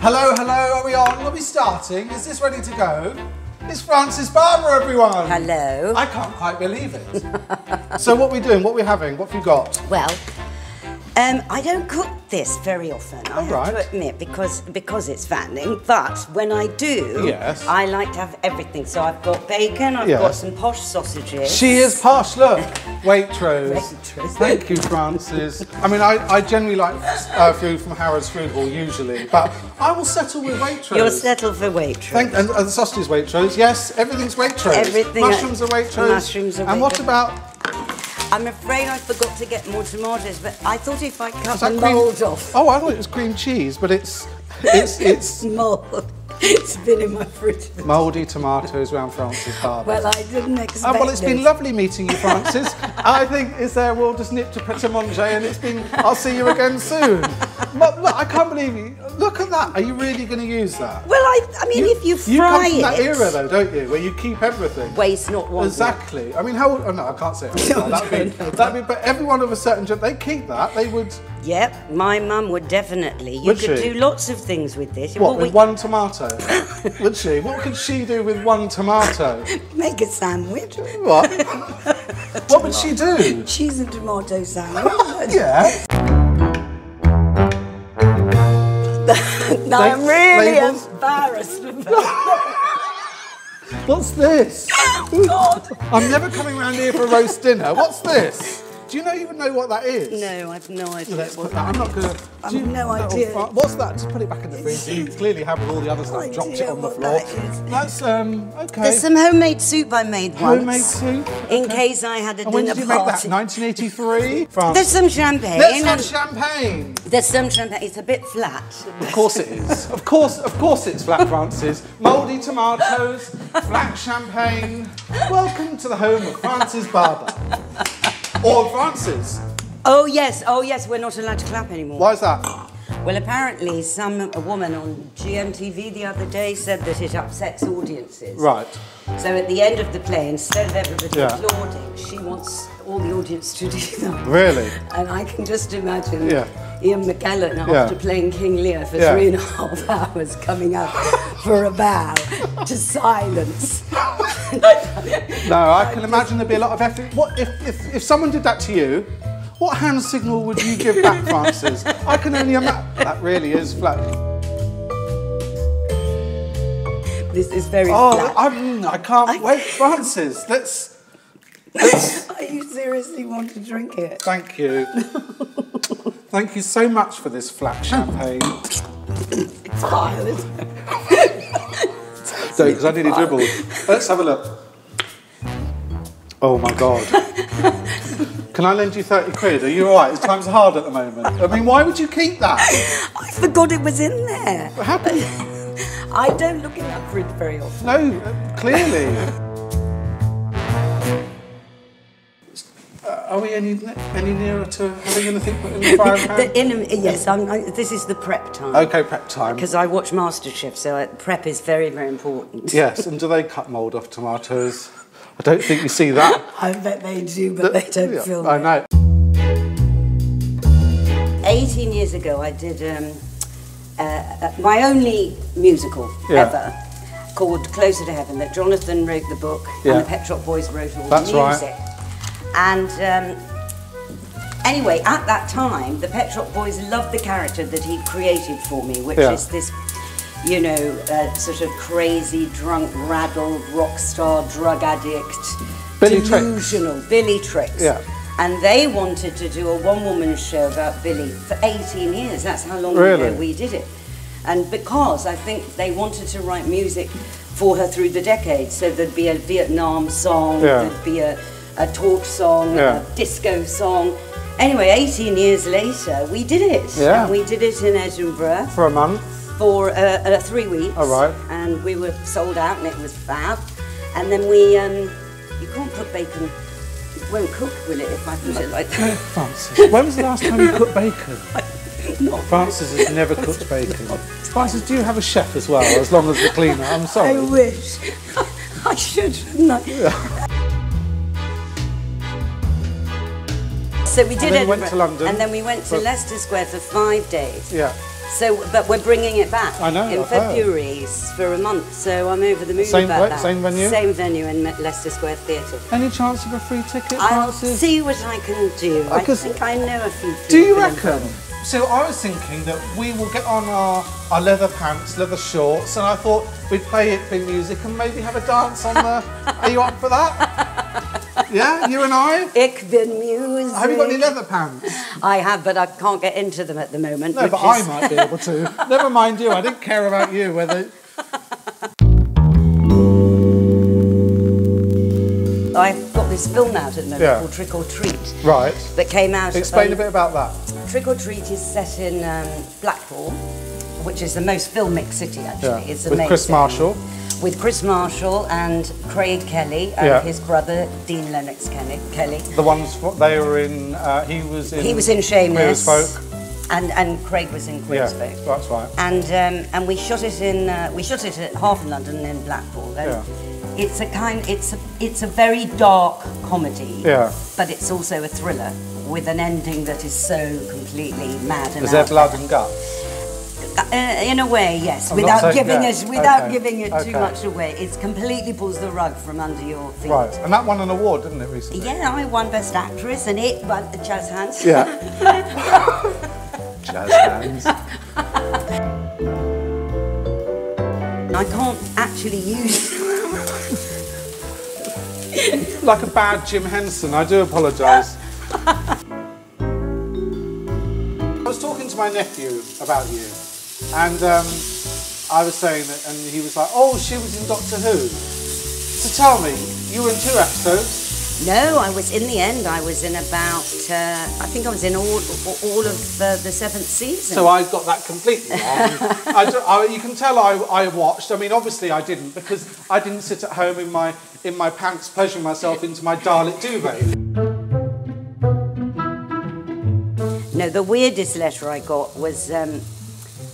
Hello, hello, are we on? Are we be starting? Is this ready to go? It's Frances Barber, everyone. Hello. I can't quite believe it. so what are we doing? What are we having? What have you got? Well, um, I don't cook this very often, I Oh, have right. to admit, because because it's fattening. But when I do, Yes. I like to have everything. So I've got bacon, I've Yeah. got some posh sausages. She is posh, look. Waitrose. Waitrose. Thank you, Frances. I mean, I, I generally like uh, food from Harrods Food Hall usually, but I will settle with Waitrose. You'll settle for Waitrose. Thank, and, and the sausage is Waitrose. Yes, everything's Waitrose. Everything- Mushrooms are Waitrose. Mushrooms are Waitrose. And what about I'm afraid I forgot to get more tomatoes, but I thought if I cut the cream- mould off. Oh, I thought it was cream cheese, but it's it's it's Mould. It's been in my fridge. mouldy tomatoes round Frances Barber. Well, I didn't expect Oh, well, it's been lovely meeting you, Frances. I think is there. We'll just nip to Pret a Manger, and it's been. I'll see you again soon. Look, I can't believe you. Look at that. Are you really going to use that? Well, I, I mean, if you fry you come from that era, though, don't you? Where you keep everything. waste not one. Exactly. I mean, how? Oh, no, I can't say. It. No, that'd be, no, that'd be. But everyone of a certain job, they keep that. They would. Yep, my mum would definitely. You Would could she? do lots of things with this. What we with one tomato? would she? What could she do with one tomato? make a sandwich. What? what would she do? Cheese and tomato sandwich. Yeah. no, I'm really labels? embarrassed. What's this? Oh, God. I'm never coming round here for a roast dinner. What's this? Do you know even know what that is? No, I've no idea. Let's what put that. I'm not gonna. I've do you- no that'll idea. fi- What's that? Just put it back in the freezer. You clearly have with all the other stuff. idea Dropped it on the floor. that is. That's um okay. There's some homemade soup I made once. homemade soup. In case I had a And when dinner did you make that? 1983. France. There's some champagne. Let's have champagne. there's some champagne. It's a bit flat. Of course it is. Of course, of course it's flat Frances. Mouldy tomatoes, flat champagne. Welcome to the home of Frances Barber. Or Frances. Oh yes, oh yes. We're not allowed to clap anymore. Why is that? Well, apparently, some a woman on GMTV the other day said that it upsets audiences. Right. So at the end of the play, instead of everybody Yeah. applauding, she wants all the audience to do that. Really? And I can just imagine Yeah. Ian McKellen, Yeah. after playing King Lear for Yeah. three and a half hours, coming up for a bow to silence. No, I can imagine there'd be a lot of effort. What if, if, if someone did that to you? What hand signal would you give back, Frances? I can only imagine. That really is flat. This is very Oh, flat. I'm, I can't wait, Frances. Let's. let's Are you seriously want to drink it? thank you. Thank you so much for this flat champagne. It's vile, because I nearly dribbled. Let's have a look. Oh my god. Can I lend you 30 quid? Are you alright? It's Times hard at the moment. I mean, why would you keep that? I forgot it was in there. What happened? I don't look in that fridge very often. No, uh, clearly. Are we any any nearer to having anything put in the? The yes, I, this is the prep time. Okay, prep time. Because I watch MasterChef, so uh, prep is very, very important. Yes, and do they cut mould off tomatoes? I don't think you see that. I bet they do, but they don't Yeah, film I it. know. 18 years ago, I did um, uh, uh, my only musical Yeah. ever called Closer to Heaven that Jonathan wrote the book Yeah. and the Pet Shop Boys wrote all That's the right. And um, anyway, at that time, the Pet Shop Boys loved the character that he created for me, which Yeah. is this, you know, uh, sort of crazy, drunk, raddled rock star, drug addict, Billie Trix. delusional Billie Trix. Yeah. And they wanted to do a one-woman show about Billie for 18 years. That's how long Really? ago we did it. And because I think they wanted to write music for her through the decades, so there'd be a Vietnam song, Yeah. there'd be a, a talk song, Yeah. a disco song. Anyway, 18 years later, we did it. Yeah. And we did it in Edinburgh For a month. for uh, uh, three weeks. All right. And we were sold out and it was fab. And then we, um, you can't put bacon, it won't cook, will it, if I put it like that? Frances, when was the last time you cooked bacon? Not Frances has never cooked bacon. Frances, do you have a chef as well, as long as the cleaner? I'm sorry. I wish. I should, shouldn't I? So we did you went to London and then we went to Leicester Square for five days. Yeah. So, but we're bringing it back. I know, In I've. February for a month, so I'm over the moon Same about that. same venue? Same venue in Leicester Square Theatre. Any chance of a free ticket, I'll Frances? see what I can do. Oh, I think I know a few Do you reckon? So I was thinking that we will get on our, our leather pants, leather shorts, and I thought we'd play it big music and maybe have a dance on the. Are you up for that? Yeah, you and I. Ich bin Musik. Have you got any leather pants? I have, but I can't get into them at the moment. No, but I might be able to. Never mind you. I didn't care about you. Whether I've got this film out at the moment Yeah. called Trick or Treat right. that came out. Explain um, a bit about that. Trick or Treat is set in um, Blackpool, which is the most filmic city actually. Yeah, It's with amazing. Chris Marshall. With Chris Marshall and Craig Kelly and Yeah. his brother Dean Lennox Kelly. Kelly. The ones they were in. Uh, he was in. He was in Shameless. Folk. And and Craig was in Queer Yeah, Folk. that's right. And um, and we shot it in uh, we shot it at half in London and in Blackpool. And Yeah. It's a kind it's a it's a very dark comedy. Yeah. But it's also a thriller with an ending that is so completely mad and Is there blood and guts? Uh, in a way, yes. I'm without giving it, without okay, giving it too much away, it completely pulls the rug from under your feet. Right. And that won an award, didn't it, recently? Yeah, I won Best Actress, and it won the Jazz Hands. Yeah. Jazz hands. I can't actually use. Like a bad Jim Henson. I do apologise. I was talking to my nephew about you, and um, I was saying that, and he was like, "Oh, she was in Doctor Who." So tell me, you were in two episodes. No, I was in the end. I was in about. Uh, I think I was in all all of uh, the seventh season. So I got that completely wrong. I I- you can tell I, I watched. I mean, obviously I didn't because I didn't sit at home in my in my pants, pleasuring myself into my Dalek duvet. No, the weirdest letter I got was um,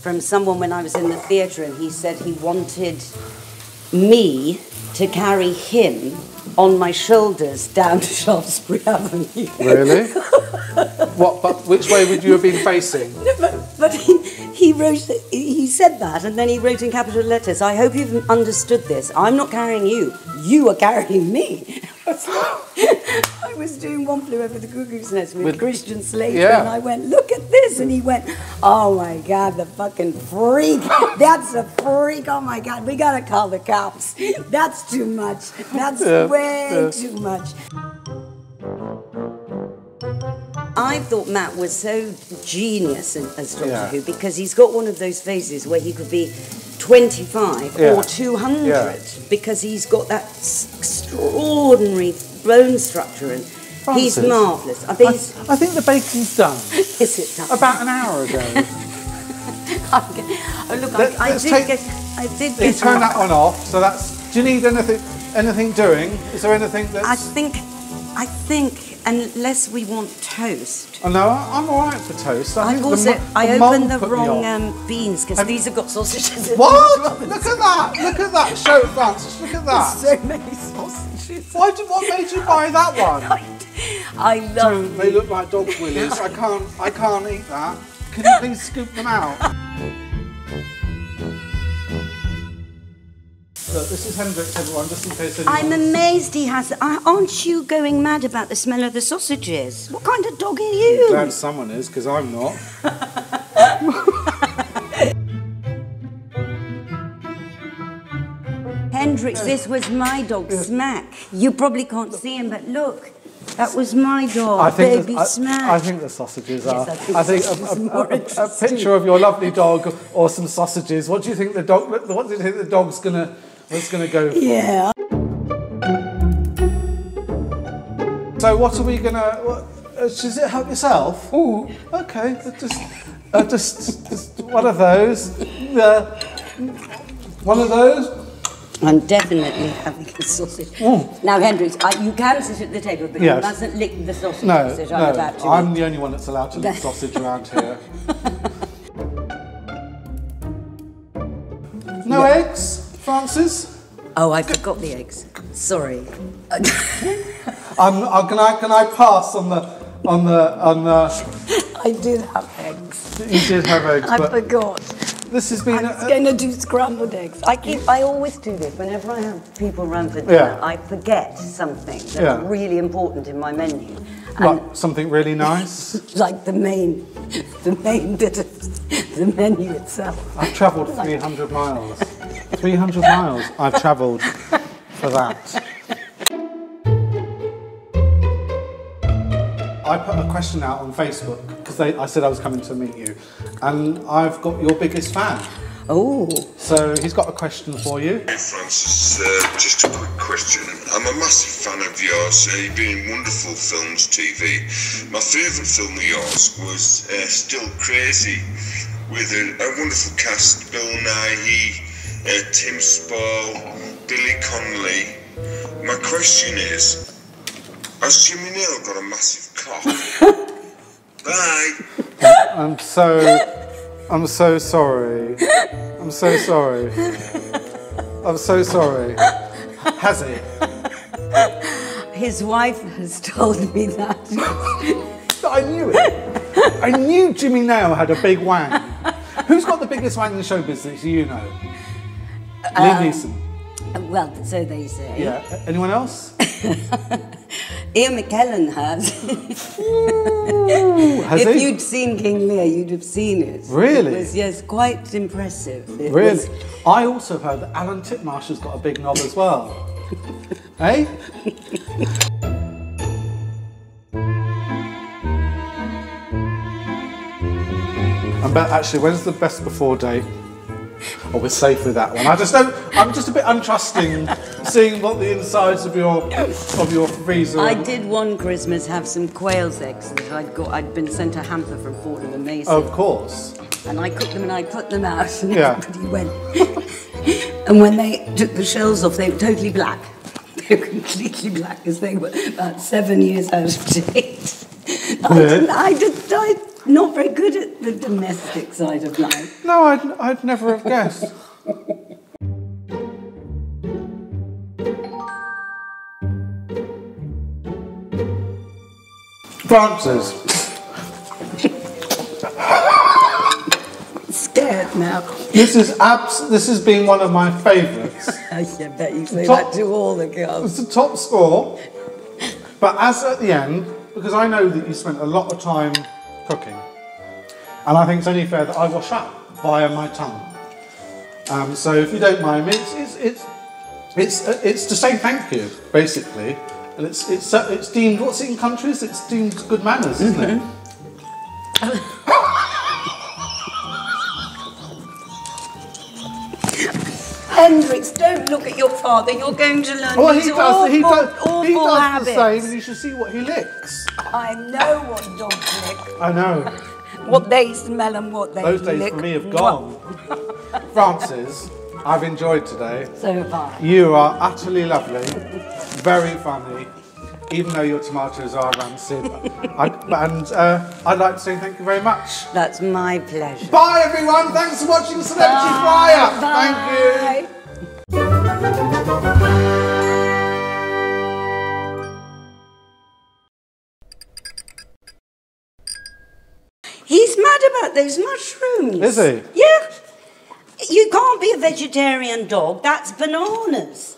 from someone when I was in the theatre, and he said he wanted me to carry him on my shoulders down to Shaftesbury Avenue. Really? what? But which way would you have been facing? but but he, he wrote, he said that, and then he wrote in capital letters, I hope you've understood this. I'm not carrying you, you are carrying me. I was doing One Flew Over the Cuckoo's Nest with, With- Christian Slater, Yeah. and I went, look at this, and he went, oh my God, the fucking freak. That's a freak, oh my God, we gotta call the cops. That's too much. That's Yeah, way yeah. too much. I thought Matt was so genius as Doctor Yeah. Who because he's got one of those phases where he could be 25 Yeah. or 200 Yeah. because he's got that extraordinary bone structure and he's marvellous. I think I think the bacon's done. is it done? About an hour ago. Oh, look, Let- I, I did take- get. I did You get. turn that one off. So that's. Do you need anything? Anything doing? Is there anything that's? I think, I think, unless we want toast. Oh, no, I'm all right for toast. I I think also the, I the opened the wrong um, beans because these have got sausages. in them What? Look at that! Look at that! Show it, Frances. Look at that. So many sausages. Why did, what made you buy that one? I love. Don't they look like dog willies? I can't. I can't eat that. Can you please scoop them out? Look, this is Hendrix, everyone, just in case anyone. I'm amazed he has. I- Aren't you going mad about the smell of the sausages? What kind of dog are you? Glad someone is, because I'm not. Hendrix, this was my dog, Smack. You probably can't see him, but look, that was my dog, I think baby the, I, Smack. I think the sausages are. I think I think a, a- a- a picture of your lovely dog or some sausages. What do you think the dog? What do you think the dog's gonna? What's gonna go? For? yeah. So what are we gonna? What, uh, does it help yourself? Ooh, okay. Just, uh, just, just one of those. Uh, one of those. I'm definitely having a sausage. Now, Hendrix, I, you can sit at the table, but Yes. you mustn't lick the sausage No, that no. I'm about to I'm the only one that's allowed to lick sausage around here. no eggs, Frances. Oh, I forgot the eggs. Sorry. I'm, uh, can I can I pass on the on the on the? I did have eggs. You did have eggs, I forgot. this has been. I'm going to do scrambled eggs. I keep. I always do this whenever I have people round for dinner. Yeah. I forget something that's Yeah. really important in my menu. And like something really nice. like the main, the main bit of the menu itself. I've travelled 300 miles. 300 miles I've travelled for that. I put a question out on Facebook because I said I was coming to meet you, and I've got your biggest fan. oh, So he's got a question for you. Hey Frances, uh, just a quick question. I'm a massive fan of yours. Uh, you've been in wonderful films, TV. My favourite film of yours was uh, Still Crazy, with a, a wonderful cast: Bill Nighy, Tim Spall, Billy Connolly. My question is: Has Jimmy Nail got a massive cock? Bye. I'm so, I'm so sorry. I'm so sorry. I'm so sorry. Has he? his wife has told me that. I knew it. I knew Jimmy Nail had a big wang. Who's got the biggest wang in the show business? You know. Liam um, Neeson. well, so they say. Yeah. Anyone else? Ian McKellen has. Has if he? you'd seen King Lear, you'd have seen it. Really? It was, yes, quite impressive. It Really? was- I also heard that Alan Titmarsh has got a big knob as well. hey? Eh? And but actually, when's the best before date? Oh, we're safe with that one. I just don't. I'm just a bit untrusting, seeing what the insides of your of your freezer. I did one Christmas have some quail's eggs that I'd got. I'd been sent a hamper from Fortnum and Mason, Of course. and I cooked them and I put them out, and Yeah. everybody went. and when they took the shells off, they were totally black. They were completely black because they were about seven years out of date. I didn't. I did. I'm not very good at the domestic side of life. No, I'd, I'd never have guessed. Frances, Scared now. this is abs- This has been one of my favourites. I bet you say Top- that to all the girls. It's the top score, but as at the end, because I know that you spent a lot of time cooking, and I think it's only fair that I wash up via my tongue. Um, so if you don't mind me, it's it's it's it's, uh, it's to say thank you, basically, and it's it's uh, it's deemed what's it in countries? It's deemed good manners, isn't it? Hendrix, don't look at your father. You're going to learn Well, these he does. awful, he does. awful he does habits. the same, and you should see what he licks. I know what dogs lick, I know. what they smell and what they Those days lick. for me have gone. Frances, I've enjoyed today. So far. You are utterly lovely, very funny, even though your tomatoes are rancid. I, and uh, I'd like to say thank you very much. That's my pleasure. Bye, everyone. Thanks for watching Celebrity Fry-Up. Thank you. Mushrooms. Is he? Yeah. You can't be a vegetarian dog. That's bananas.